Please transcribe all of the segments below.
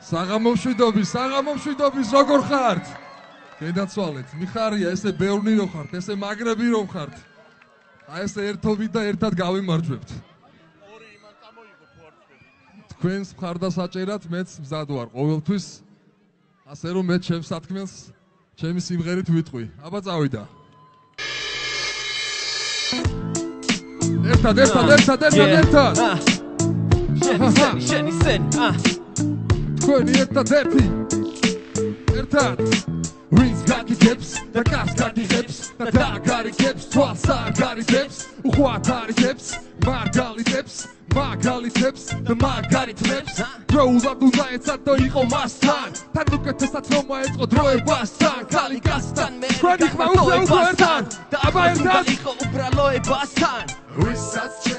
საღამომშვიდობის, საღამომშვიდობის, როგორ ხართ? გედაცვალეთ, მიხარია ესე ბევრნი რო ხართ, ესე მაგრები რო ხართ. აი ესე ერთობით და ერთად გავიმარჯვებთ. ორი იმან წამოიღო თუ არ თქვენ. თქვენს მხარდასაჭერად მეც მზად ვარ ყოველთვის. ასე რომ მე ჩემს სათქმელს ჩემი სიმღერით ვიტყვი. აბა წავიდა. ერთად, ერთად, ერთად, ერთად, ერთად. შენი სენი, შენი სენი, აა თქვენი ერთად ერთი. ერთად. ვინც გაგიგებს და გას გაგიგებს და დაგარიგებს თვალს არ გარიგებს უხვად არიგებს მაგალითებს მაგალითებს და მაგალითებს. დროულად უნდა ეცადო იყო მასთან. თან უკეთესად რომ მოეწყო დროებასთან კალიკასთან მე თქვენი ხმა უკვე უკვე ერთად. და აბა ერთად. იყო უბრალოებასთან. ვისაც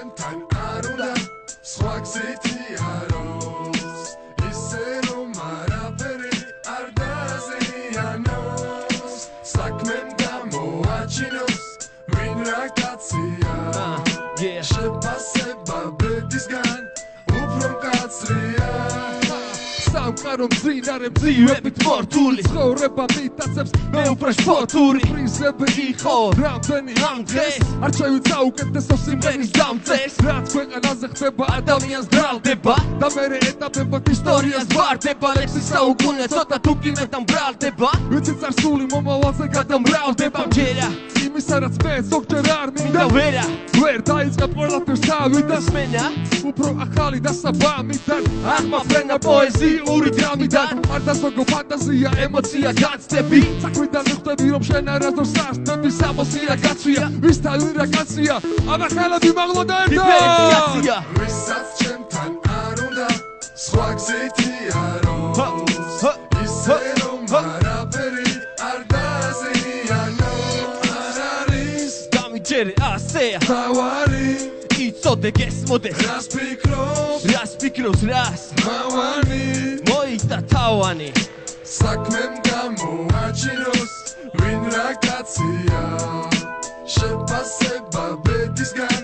გამოაჩინოს სამყარო მძინარე მძივებით მორთული ცხოვრება მიტაცებს მე უფრო შფოთური. პრიზები იყო რამდენი ამ დღეს არჩევით საუკეთესო სიმღერის დამწერს რაც ქვეყანაზე ხდება ადამიანს ბრალდება. და მე ეტაპებად ისტორიას ვარდება. ლექსი საუკუნე ცოტა თუ კი მეტამ ბრალდება ვიცი წარსული მომავალზე გადამრავლდება ჯერა იმისა რაც მე ზოგჯერ არ და მინდა ვერა ვერ დაიწყებ ყველაფერს თავიდან სმენა უფრო ახალი და საბამიდან. აღმაფრენა პოეზიური დრამიდან. არ დასოგო ფანტაზია ემოცია გაცდები. საქმიდან მიხვდები რომ შენ არასდროს სასწრები სამოსია გაცვია ვისთან ვირა კაცია? აბა ხელები მაღლა და ერთად დიფერენციაცია ვისაც ჩემთან არ უნდა სხვა გზითი დამიჯერე ასეა თავარი იცოდე გესმოდეს რას ფიქრობს რას ფიქრობს რას? მავანი მოიტა თავანი. საქმემ გამოაჩინოს ვინ რა კაცია შეფასება ბედისგან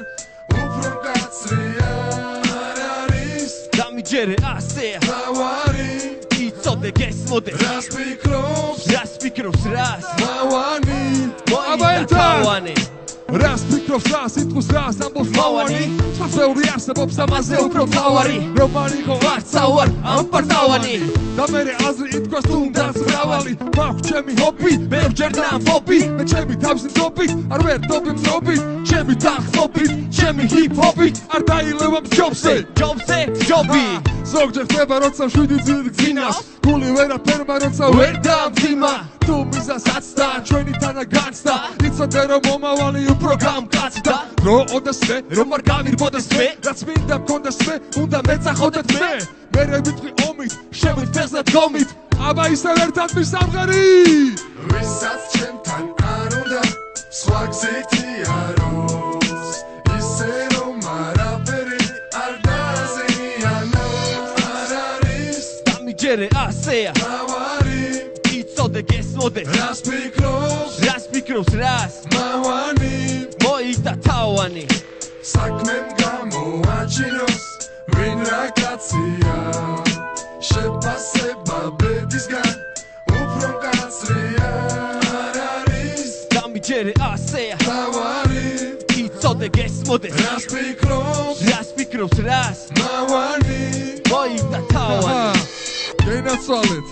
უფრო მკაცრია არ არის დამიჯერე ასეა თავარი იცოდე გესმოდეს რას ფიქრობს? რას ფიქრობს რას? მავანი მოიტა ერთად თავანი რას ფიქრობს რა სიტყვის რას ამბობს მავანი სწორია არსებობს ამაზე უფრო თავარი. რომ არ იყო არც ავარ ამ პარტავანი და მე აზრი ითქოს თუნდაც მრავალი მაქვს ჩემი ჰობი ბევრჯერ ნამფობი მე ჩემი თავს მძობით არ ვერ დობი მძობით ჩემი დახმობით ჩემი ჰიპ-ჰოპით არ დაილევა ჯობზე ჯობზე? ჯობი. ზოგჯერ ხდება როცა შვიდი ძილი გძინავს გული ვერაფერმა როცა ვერ დამძიმა თუ მიზასაც და ჩვენი თანა განცდა იცოდე რომ მომავალი უფრო გამკაცდა რო ოდესმე რომ არ გამირბოდეს მე რაც მინდა მქონდეს მე უნდა მეწახოდეთ მე. მე. ვიტყვი ომით შემით ფეხზე დგომით აბა ისევ ერთად მისამღერი ვისაც ჩემთან არ უნდა სხვა გზითი აროს ისე რომ არაფერი არ დაზიანოს არ არის დამიჯერე ასეა. იცოდე გესმოდეს რას ფიქრობს? რას ფიქრობს რას? მავანი. მოიტა თავანი. საქმემ გამოაჩინოს ვინ რა კაცია დამიჯერე ასეა თავარი იცოდე გესმოდეს რას ფიქრობს? რას ფიქრობს რას? მავანი. მოიტა თავანი. გენაცვალეთ.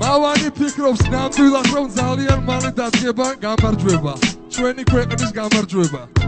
მავანი ფიქრობს ნამდვილად რომ ძალიან მალე დადგება გამარჯვება. ჩვენი ქვეყნის გამარჯვება